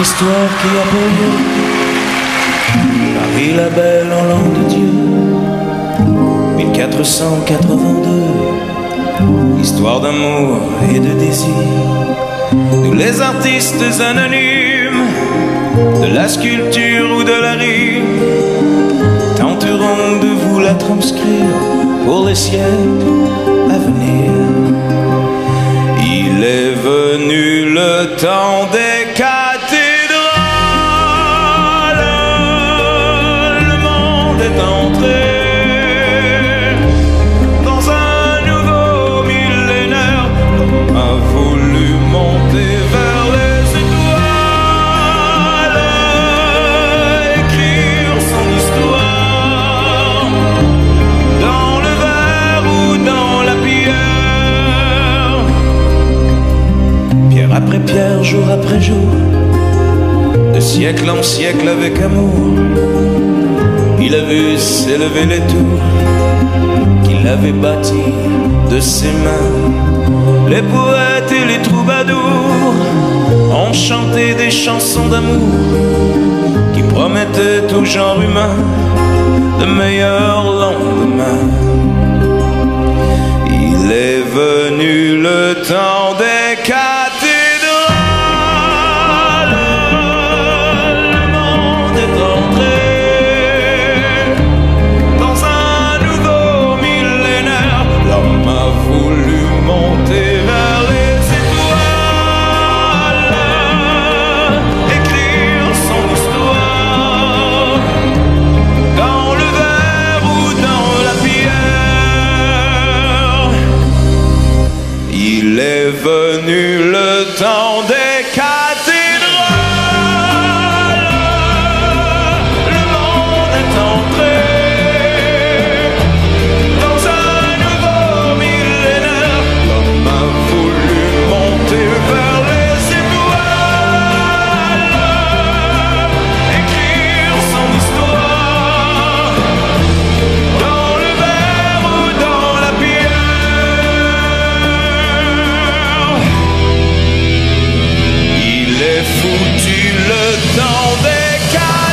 qui a lieu Paris la belle en l'an de Dieu. 1482 Histoire d'amour et de désir. Nous les artistes anonymes De la sculpture ou de la rime Tenterons de vous la transcrire Pour les siècles à venir. Il est venu le temps des cathédrales pierre, jour après jour, de siècle en siècle avec amour, il a vu s'élever les tours qu'il avait bâties de ses mains. Les poètes et les troubadours ont chanté des chansons d'amour qui promettaient au genre humain de meilleurs lendemains. Il est venu le temps venu God.